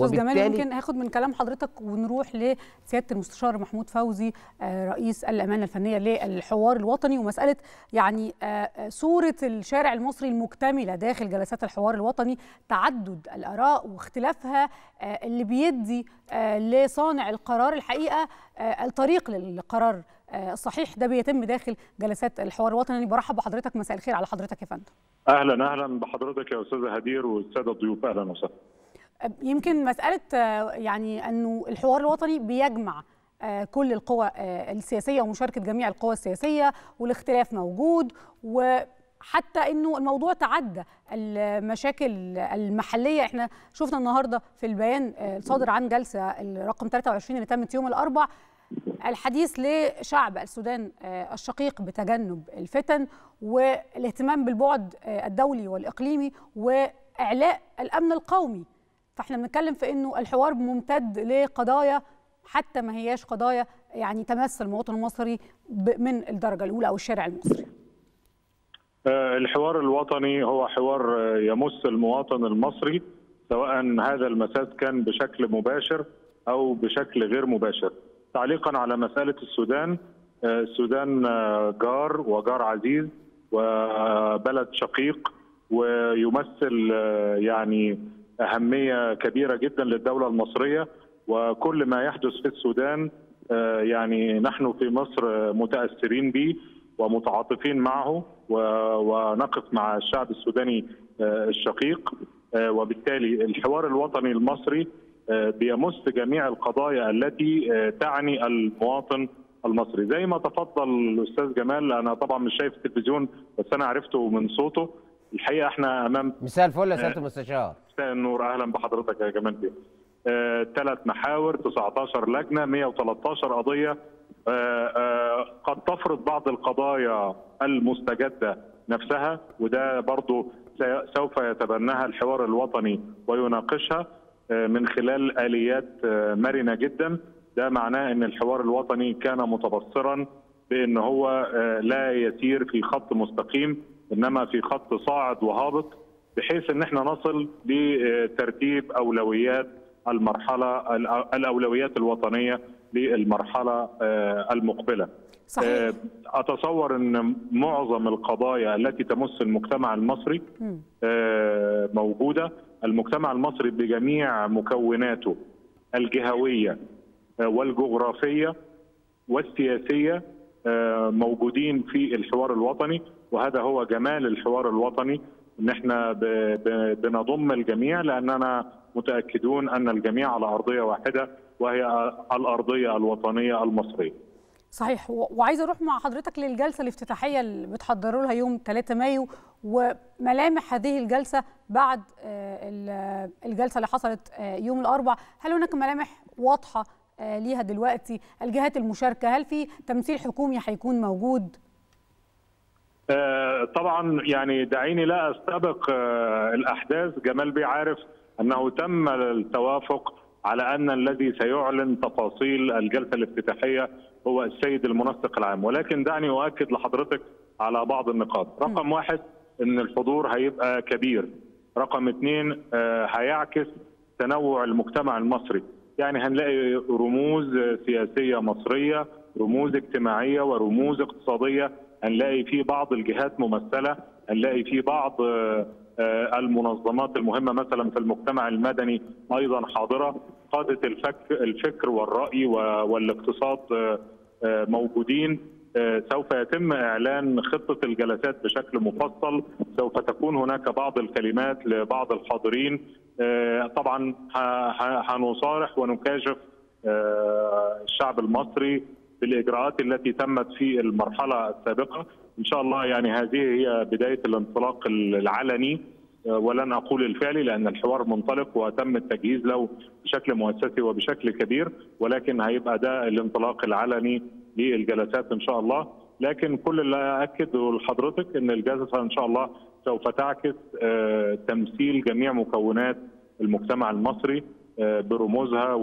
أستاذ جمال يمكن هاخد من كلام حضرتك ونروح لسيادة المستشار محمود فوزي رئيس الأمانة الفنية للحوار الوطني ومسألة يعني صورة الشارع المصري المكتملة داخل جلسات الحوار الوطني تعدد الآراء واختلافها اللي بيدي لصانع القرار الحقيقة الطريق للقرار الصحيح. ده بيتم داخل جلسات الحوار الوطني. برحب بحضرتك. مساء الخير على حضرتك يا فندم. أهلا أهلا بحضرتك يا أستاذة هدير والسادة الضيوف. أهلا وسهلا. يمكن مسألة يعني أنه الحوار الوطني بيجمع كل القوى السياسية ومشاركة جميع القوى السياسية والاختلاف موجود وحتى أنه الموضوع تعدى. المشاكل المحلية إحنا شفنا النهاردة في البيان الصادر عن جلسة الرقم 23 اللي تمت يوم الأربع الحديث لشعب السودان الشقيق بتجنب الفتن والاهتمام بالبعد الدولي والإقليمي وإعلاء الأمن القومي. فاحنا بنتكلم في إنه الحوار ممتد لقضايا حتى ما هياش قضايا يعني تمس المواطن المصري من الدرجة الأولى أو الشارع المصري. الحوار الوطني هو حوار يمس المواطن المصري سواء هذا المساس كان بشكل مباشر أو بشكل غير مباشر. تعليقا على مسألة السودان السودان جار وجار عزيز وبلد شقيق ويمثل يعني أهمية كبيرة جدا للدولة المصرية وكل ما يحدث في السودان يعني نحن في مصر متأثرين به ومتعاطفين معه ونقف مع الشعب السوداني الشقيق وبالتالي الحوار الوطني المصري بيمس جميع القضايا التي تعني المواطن المصري. زي ما تفضل الاستاذ جمال أنا طبعا مش شايف التلفزيون بس أنا عرفته من صوته. الحقيقة إحنا أمام مساء الفل يا سيادة المستشار. مساء النور أهلا بحضرتك يا جمال بيه ثلاث آه، محاور 19 لجنة 113 قضية. آه، آه، قد تفرض بعض القضايا المستجدة نفسها وده برضو سوف يتبناها الحوار الوطني ويناقشها من خلال آليات مرنة جدا. ده معناه إن الحوار الوطني كان متبصرا بإن هو لا يسير في خط مستقيم إنما في خط صاعد وهابط. بحيث إن إحنا نصل لترتيب أولويات المرحلة الأولويات الوطنية للمرحلة المقبلة. صحيح. أتصور إن معظم القضايا التي تمس المجتمع المصري موجودة، المجتمع المصري بجميع مكوناته الجهوية والجغرافية والسياسية موجودين في الحوار الوطني وهذا هو جمال الحوار الوطني إن إحنا بنضم الجميع لأننا متأكدون أن الجميع على أرضية واحدة وهي الأرضية الوطنية المصرية. صحيح وعايزه أروح مع حضرتك للجلسة الافتتاحية اللي بتحضروا لها يوم 3 مايو وملامح هذه الجلسة بعد الجلسة اللي حصلت يوم الاربع، هل هناك ملامح واضحة ليها دلوقتي؟ الجهات المشاركة، هل في تمثيل حكومي هيكون موجود؟ طبعا يعني دعيني لا أستبق الأحداث. جمال بيه عارف أنه تم التوافق على أن الذي سيعلن تفاصيل الجلسة الافتتاحية هو السيد المنسق العام. ولكن دعني أؤكد لحضرتك على بعض النقاط. رقم واحد إن الحضور هيبقى كبير. رقم اثنين هيعكس تنوع المجتمع المصري. يعني هنلاقي رموز سياسية مصرية رموز اجتماعية ورموز اقتصادية هنلاقي في بعض الجهات ممثلة هنلاقي في بعض المنظمات المهمة مثلا في المجتمع المدني أيضا حاضرة. قادة الفك الفكر والرأي والاقتصاد موجودين. سوف يتم إعلان خطة الجلسات بشكل مفصل. سوف تكون هناك بعض الكلمات لبعض الحاضرين. طبعا هنصارح ونكاشف الشعب المصري بالإجراءات التي تمت في المرحلة السابقة. إن شاء الله يعني هذه هي بداية الانطلاق العلني ولن أقول الفعلي لأن الحوار منطلق وتم التجهيز له بشكل مؤسسي وبشكل كبير ولكن هيبقى ده الانطلاق العلني للجلسات إن شاء الله. لكن كل اللي اكده لحضرتك إن الجلسة إن شاء الله سوف تعكس تمثيل جميع مكونات المجتمع المصري. برموزها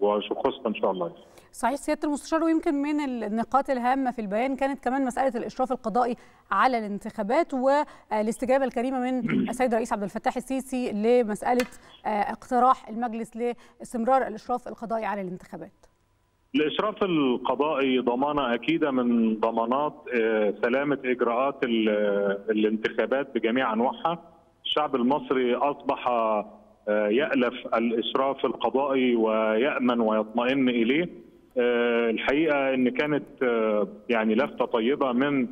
وشخوصها إن شاء الله. صحيح سيادة المستشار ويمكن من النقاط الهامة في البيان كانت كمان مسألة الإشراف القضائي على الانتخابات والاستجابة الكريمة من السيد الرئيس عبد الفتاح السيسي لمسألة اقتراح المجلس لاستمرار الإشراف القضائي على الانتخابات. الإشراف القضائي ضمانة أكيدة من ضمانات سلامة إجراءات الانتخابات بجميع أنواعها. الشعب المصري أصبح يألف الاشراف القضائي ويأمن ويطمئن إليه. الحقيقة إن كانت يعني لفتة طيبة من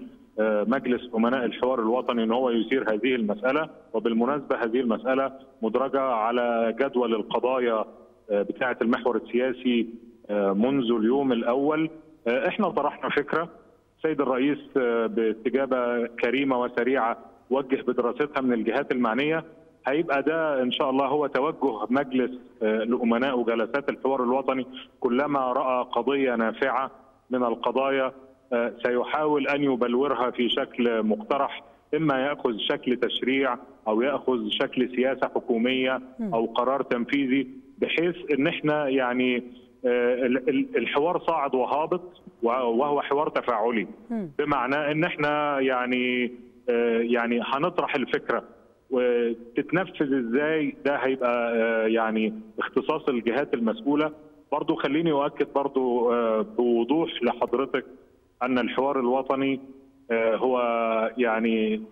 مجلس أمناء الحوار الوطني إن هو يثير هذه المسألة. وبالمناسبة هذه المسألة مدرجة على جدول القضايا بتاعة المحور السياسي منذ اليوم الأول. إحنا طرحنا فكرة. السيد الرئيس باستجابه كريمة وسريعة وجه بدراستها من الجهات المعنية. هيبقى ده إن شاء الله هو توجه مجلس الأمناء وجلسات الحوار الوطني كلما رأى قضية نافعة من القضايا سيحاول أن يبلورها في شكل مقترح إما يأخذ شكل تشريع أو يأخذ شكل سياسة حكومية أو قرار تنفيذي بحيث إن إحنا يعني الحوار صاعد وهابط وهو حوار تفاعلي. بمعنى إن إحنا يعني يعني هنطرح الفكرة وتتنفذ إزاي ده هيبقى يعني اختصاص الجهات المسؤولة. برضو خليني أؤكد برضو بوضوح لحضرتك أن الحوار الوطني هو يعني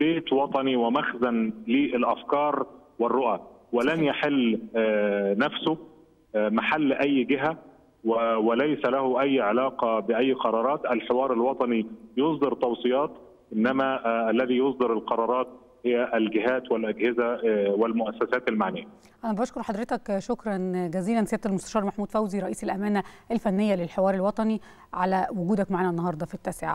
بيت وطني ومخزن للأفكار والرؤى ولن يحل نفسه محل أي جهة وليس له أي علاقة بأي قرارات. الحوار الوطني يصدر توصيات إنما الذي يصدر القرارات هي الجهات والأجهزة والمؤسسات المعنية. أنا بشكر حضرتك شكرا جزيلا سيادة المستشار محمود فوزي رئيس الأمانة الفنية للحوار الوطني على وجودك معنا النهارده في التاسعة.